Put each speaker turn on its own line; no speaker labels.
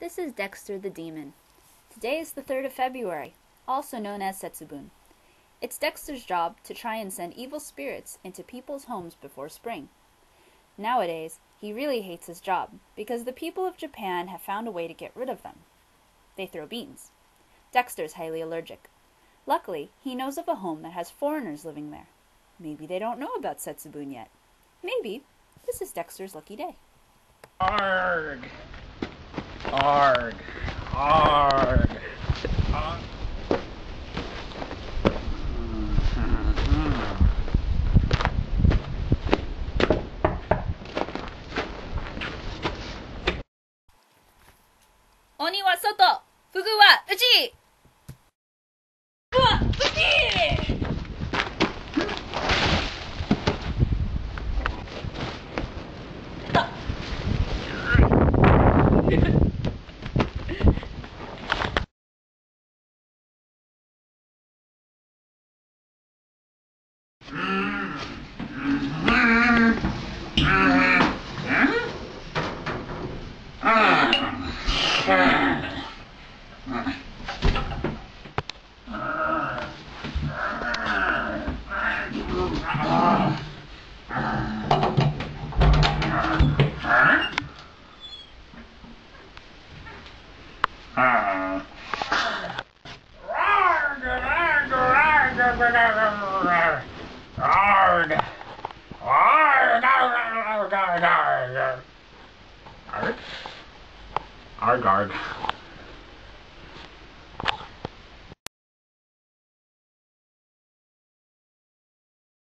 This is Dexter the Demon. Today is the 3rd of February, also known as Setsubun. It's Dexter's job to try and send evil spirits into people's homes before spring. Nowadays, he really hates his job because the people of Japan have found a way to get rid of them. They throw beans. Dexter's highly allergic. Luckily, he knows of a home that has foreigners living there. Maybe they don't know about Setsubun yet. Maybe this is Dexter's lucky day.
Arg. Arg. Arg. Arg.
鬼は外フ グ Arg! Arg! Arg! Arg! Arg! Arg!
Arg! Arg!